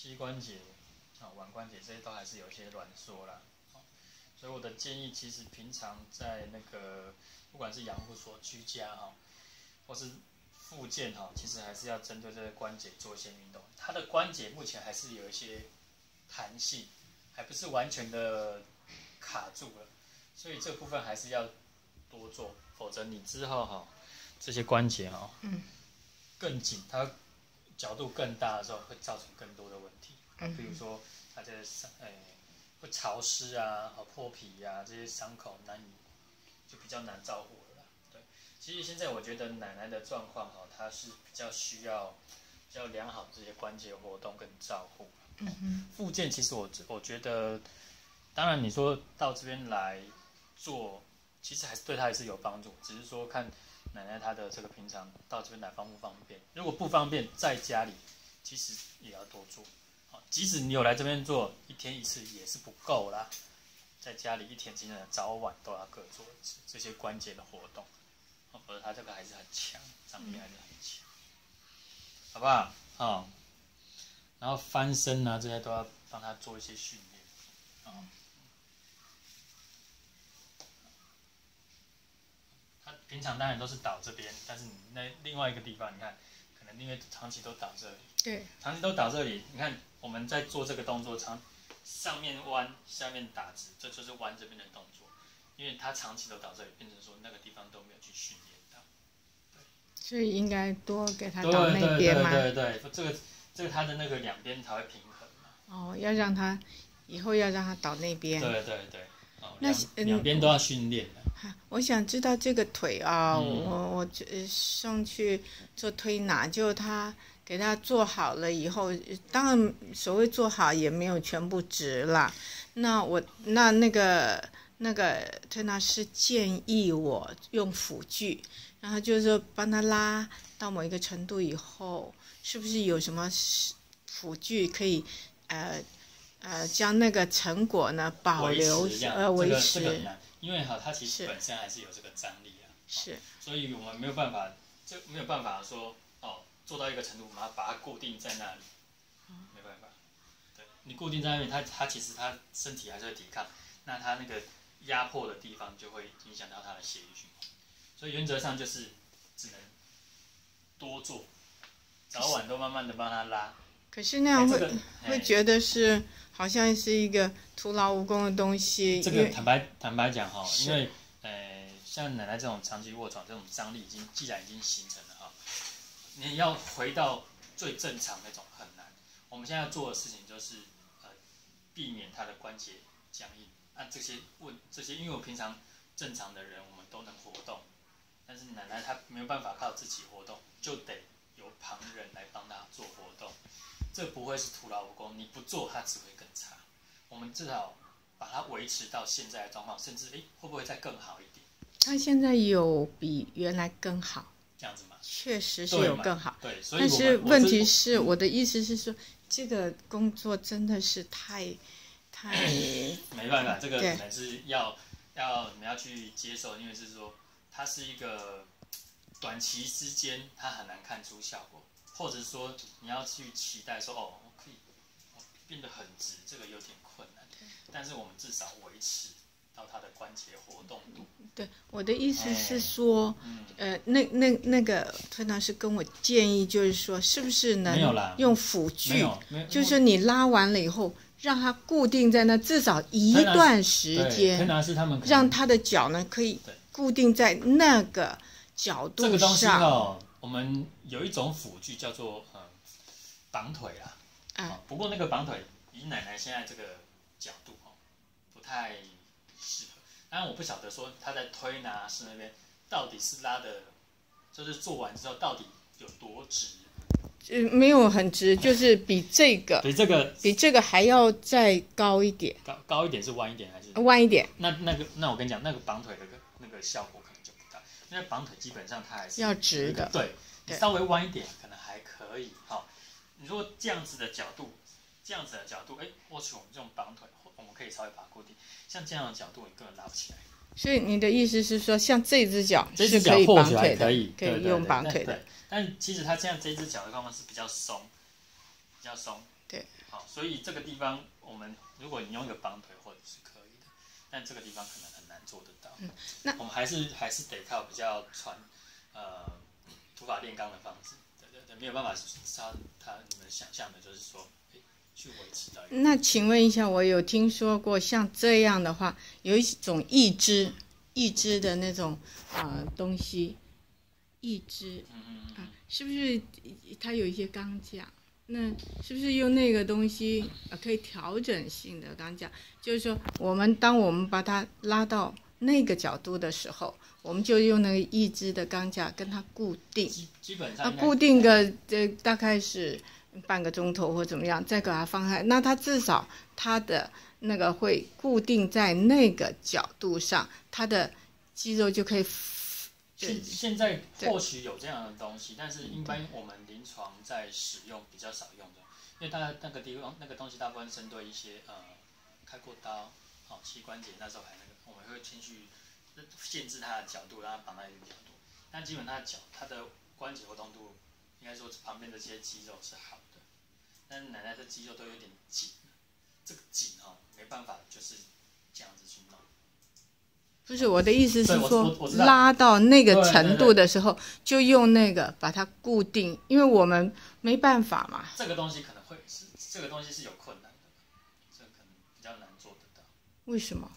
膝关节啊、腕关节这些都还是有一些挛缩啦。哦所以我的建议，其实平常在那个不管是养护所居家哈、或是复健哈、其实还是要针对这个关节做一些运动。它的关节目前还是有一些弹性，还不是完全的卡住了，所以这部分还是要多做，否则你之后哈、这些关节哈、嗯更紧，它角度更大的时候会造成更多的问题。嗯比如说它这个伤，诶、会潮湿啊，和破皮啊，这些伤口难以就比较难照顾了啦。对，其实现在我觉得奶奶的状况哈，她是比较需要比较良好的这些关节活动跟照顾。嗯哼，复健其实我我觉得，当然你说到这边来做，其实还是对她还是有帮助，只是说看奶奶她的这个平常到这边来方不方便。如果不方便，在家里其实也要多做。好，即使你有来这边做一天一次也是不够啦，在家里一天之内早晚都要各做一次这些关节的活动，哦否则他这个还是很强，张力还是很强，好不好？哦，然后翻身啊这些都要帮他做一些训练，哦。平常当然都是倒这边，但是你那另外一个地方，你看，可能因为长期都倒这里，对，长期都倒这里，你看我们在做这个动作，长上面弯，下面打直，这就是弯这边的动作。因为他长期都倒这里，变成说那个地方都没有去训练到。所以应该多给他倒那对对边嘛。对对，这个这个它的那个两边才会平衡嘛。哦，要让他以后要让他倒那边。对对对，哦，那两边都要训练的。哈我想知道这个腿啊，嗯我我呃送去做推拿，就他给他做好了以后，当然所谓做好也没有全部直了。那我那那个那个推拿师建议我用辅具，然后就是说帮他拉到某一个程度以后，是不是有什么辅具可以呃呃将那个成果呢保留呃维这个这个很持难，因为哈，它其实本身还是有这个张力啊。是所以我们没有办法，就没有办法说哦，做到一个程度，把它把它固定在那里，没办法。对你固定在那里，它它其实它身体还是会抵抗，那它那个压迫的地方就会影响到它的血液循环。所以原则上就是只能多做，早晚都慢慢的帮它拉。可是那样会、会觉得是好像是一个徒劳无功的东西，这个坦白坦白讲哈，因为呃，像奶奶这种长期卧床，这种张力已经既然已经形成了哈，你要回到最正常那种很难。我们现在要做的事情就是呃，避免她的关节僵硬。啊这些问这些，因为我平常正常的人我们都能活动，但是奶奶她没有办法靠自己活动，就得由旁人来帮她做活动。这不会是徒劳无功，你不做它只会更差。我们至少把它维持到现在的状况，甚至诶会不会再更好一点？它现在有比原来更好，这样子吗？确实是有更好。对，所以但是问题是，我的意思是说，这个工作真的是太太 没办法，这个对可能是要要你们要去接受，因为是说它是一个短期之间它很难看出效果，或者说你要去期待说哦，我可以我变得很直，这个有点困难。但是我们至少维持到它的关节活动度。对。我的意思是哎说，嗯，呃，那那那个推拿师跟我建议，就是说，是不是能用辅没具，就是你拉完了以后，让它固定在那至少一段时间，拿师他们让他的脚呢可以固定在那个角度这个东西我们有一种辅具叫做呃绑腿啊，啊。哦不过那个绑腿以奶奶现在这个角度哦，不太适合。当然我不晓得说她在推拿室那边到底是拉的，就是做完之后到底有多直，呃，没有很直，就是比这个比这个比这个还要再高一点，高高一点是弯一点还是？弯一点，那那个那我跟你讲，那个绑腿的那个那个效果可能因为绑腿基本上它还是要直的。对，你稍微弯一点可能还可以。好，你如果这样子的角度，这样子的角度，哎，或许我们这种绑腿，我们可以稍微把它固定。像这样的角度，你根本拉不起来。所以你的意思是说，像这只脚这是可以绑腿的，可以，可以用绑腿的。但对。但其实它现在这只脚的状况是比较松，比较松。对，好，所以这个地方我们如果你用一个绑腿或者是可以的，但这个地方可能很难做得到。嗯，那我们还是还是得靠比较传呃土法炼钢的方式，对对对，没有办法他他你们想象的就是说，诶去维持到那请问一下，我有听说过像这样的话，有一种义肢义肢的那种呃东西，义肢嗯嗯嗯啊，是不是它有一些钢架？那是不是用那个东西啊可以调整性的钢架？就是说，我们当我们把它拉到那个角度的时候，我们就用那个一支的钢架跟它固定。基基本上固定个这大概是半个钟头或怎么样，再给它放开，那它至少它的那个会固定在那个角度上，它的肌肉就可以现现在或许有这样的东西，但是一般我们临床在使用比较少用的，因为它那个地方那个东西大部分针对一些呃开过刀，好、膝关节那时候还那个，我们会先去限制它的角度，让它绑在一个角度。但基本它的脚它的关节活动度，应该说旁边的这些肌肉是好的，但是奶奶的肌肉都有点紧，这个紧哦没办法就是这样子去弄。不是我的意思是说拉到那个程度的时候，就用那个把它固定，因为我们没办法嘛。这个东西可能会是这个东西是有困难的，这可能比较难做得到。为什么？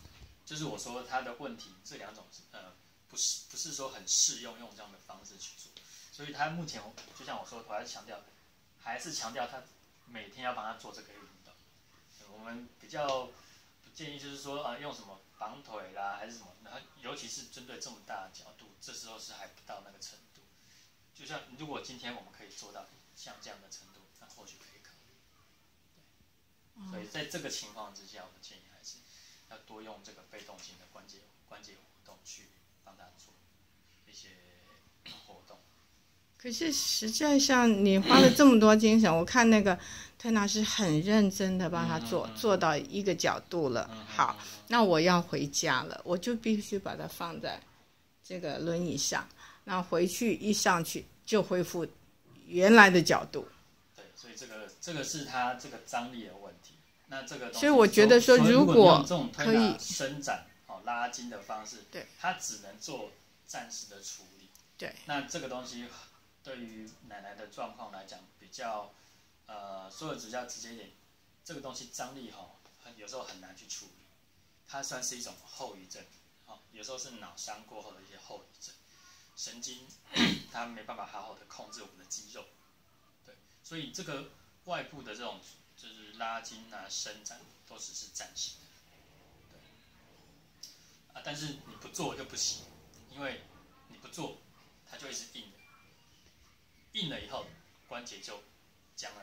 就是我说他的问题，这两种是呃不是不是说很适用用这样的方式去做，所以他目前就像我说，我还是强调，还是强调他每天要帮他做这个运动。我们比较不建议就是说啊、呃用什么绑腿啦还是什么，然后尤其是针对这么大的角度，这时候是还不到那个程度。就像如果今天我们可以做到像这样的程度，那或许可以考虑。对，所以在这个情况之下，我们建议还是要多用这个被动性的关节关节活动去帮他做一些活动。可是实际上，你花了这么多精神，我看那个推拿是很认真的帮他做，做到一个角度了。好，那我要回家了，我就必须把它放在这个轮椅上，那回去一上去就恢复原来的角度。对，所以这个这个是他这个张力的问题。那这个东西所以我觉得说如果可拿以伸展哦拉筋的方式，对，他只能做暂时的处理。对，那这个东西对于奶奶的状况来讲，比较呃说的比较直接一点，这个东西张力哈、很有时候很难去处理，它算是一种后遗症，哦，有时候是脑伤过后的一些后遗症，神经它没办法好好的控制我们的肌肉，对，所以这个外部的这种就是拉筋啊、伸展都只是暂时的，对，啊，但是你不做又不行，因为你不做，它就一直硬的，硬了以后关节就僵了，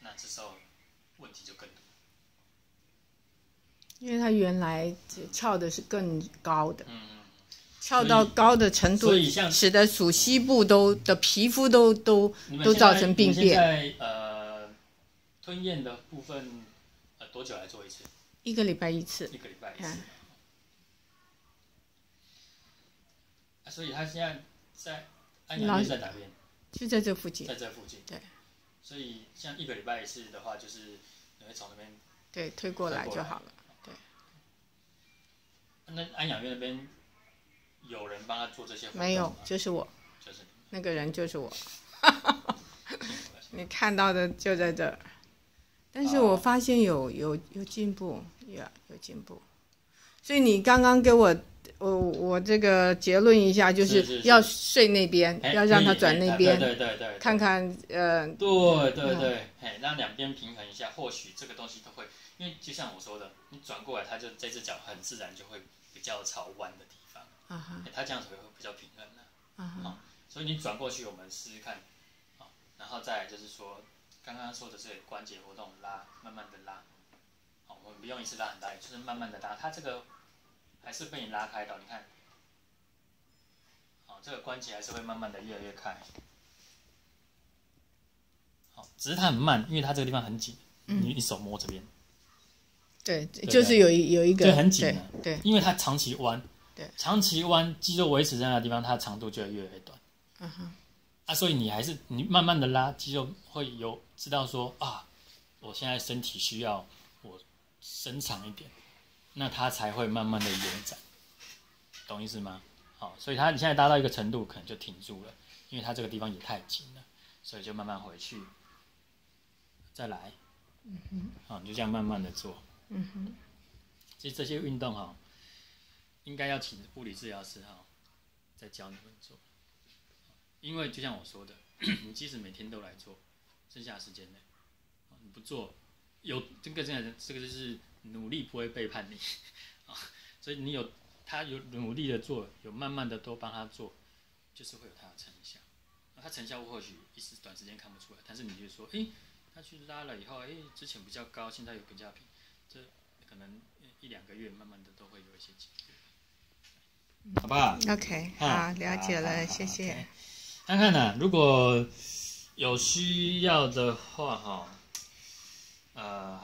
那这时候问题就更多。因为它原来翘的是更高的，嗯，翘到高的程度所以像，使得属膝部都的皮肤都都都造成病你们现变。在呃，吞咽的部分呃多久来做一次？一个礼拜一次，一个礼拜一次所以他现在在安阳院在哪边？就在这附近在。这附近。对。所以像一个礼拜一次的话，就是你会从那边。对，推过来就好了。对那安养院那边有人帮他做这些活动吗没有，就是我就是那个人就是我，你看到的就在这儿。但是哦我发现有有有进步，有有进步。所以你刚刚给我，我我这个结论一下，就是要睡那边，哎要让他转那边，对对对对，看看呃，对对对，嘿，让两边平衡一下，或许这个东西都会，因为就像我说的，你转过来，它就这只脚很自然就会比较朝弯的地方，啊哈嘿它这样子会比较平衡的。啊哈，所以你转过去，我们试试看，好，然后再来就是说，刚刚说的这个关节活动拉，慢慢的拉，好，我们不用一次拉很大力，就是慢慢的拉，它这个还是被你拉开的，你看，好，这个关节还是会慢慢的越来越开，好，只是它很慢，因为它这个地方很紧，你一手摸这边，对，对就是有一有一个对很紧啊对对，因为它长期弯，对，长期弯，肌肉维持在那个地方，它的长度就会越来越短。嗯哼，啊，啊，所以你还是你慢慢的拉肌肉会有知道说啊，我现在身体需要我伸长一点，那它才会慢慢的延展，懂意思吗？好，所以它你现在达到一个程度，可能就停住了，因为它这个地方也太紧了，所以就慢慢回去，再来，嗯哼，好，你就这样慢慢的做，嗯哼，其实这些运动哈，应该要请物理治疗师哈，再教你们做，因为就像我说的，你即使每天都来做，剩下的时间内，啊你不做，有这个这样这个就是努力不会背叛你啊，所以你有他有努力的做，有慢慢的都帮他做，就是会有他的成效。那他成效或许一时短时间看不出来，但是你就说，诶，他去拉了以后，诶，之前比较高，现在有比较平，这可能一两个月，慢慢的都会有一些进步，好不好？OK，啊好，了解了，谢谢。看看呢、如果有需要的话，哈，呃，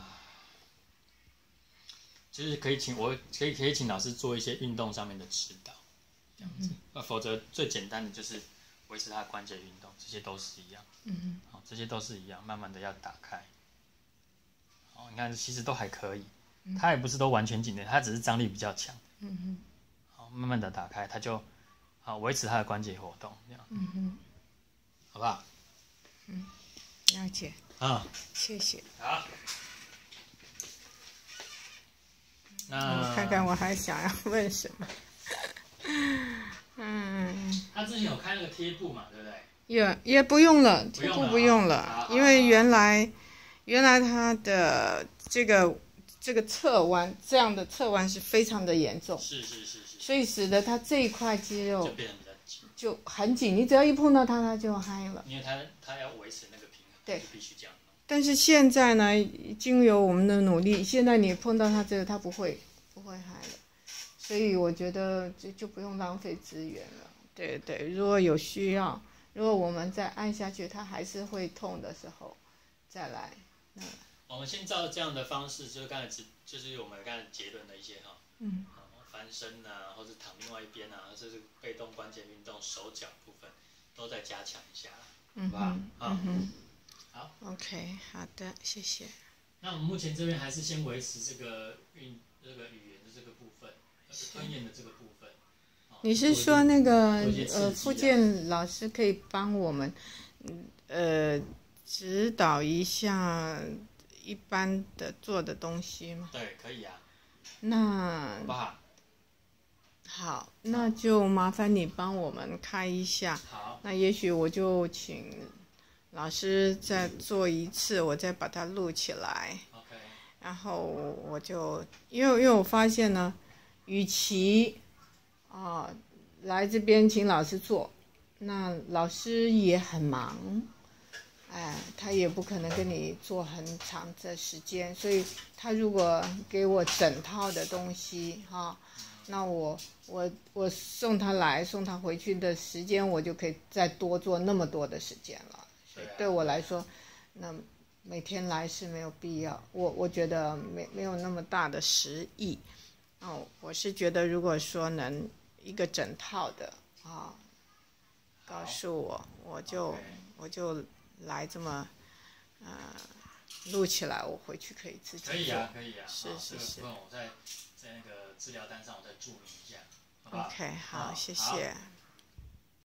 就是可以请我可以可以请老师做一些运动上面的指导，这样子。呃，否则最简单的就是维持他的关节运动，这些都是一样。嗯好，这些都是一样，慢慢的要打开。哦，你看其实都还可以，他也不是都完全紧的，他只是张力比较强。嗯哼，好，慢慢的打开，他就好维持他的关节活动，这样嗯哼，好不好？嗯了解，啊，谢谢。好。那我看看我还想要问什么。嗯，他之前有开那个贴布嘛，对不对？也也不用了，不用了这步不用了好，因为原来原来他的这个这个侧弯这样的侧弯是非常的严重，是是是是，所以使得他这一块肌就肉变得紧，就很紧，你只要一碰到它，它就嗨了。因为他他要维持那个平衡，对就必须这样弄。但是现在呢，经由我们的努力，现在你碰到它这个，它不会不会嗨了，所以我觉得就就不用浪费资源了。对对，如果有需要，如果我们再按下去，它还是会痛的时候，再来。我们先照这样的方式，就是刚才只就是我们刚才结论的一些哈，嗯，好翻身啊，或者躺另外一边啊，这是被动关节运动，手脚部分都再加强一下啦，嗯好吧嗯，好。，OK，好的，谢谢。那我们目前这边还是先维持这个运这个语言的这个部分，呃吞咽的这个部分。你是说那个呃，复健老师可以帮我们，嗯呃，指导一下一般的做的东西吗？对，可以啊，那好不好？好，那就麻烦你帮我们开一下。好，那也许我就请老师再做一次，我再把它录起来。OK，然后我就因为因为我发现呢，与其啊、来这边请老师做，那老师也很忙，哎，他也不可能跟你做很长的时间，所以他如果给我整套的东西哈、那我我我送他来送他回去的时间，我就可以再多做那么多的时间了。对我来说，那每天来是没有必要，我我觉得没没有那么大的实意。哦，我是觉得如果说能一个整套的啊、告诉我，我就我就来这么呃录起来，我回去可以自己做。可以啊，可以啊。是好这个是是部分我在在那个资料单上我再注明一下，OK，好，好谢好谢。